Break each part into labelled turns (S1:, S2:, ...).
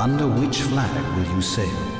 S1: Under which flag will you sail?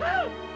S2: Help!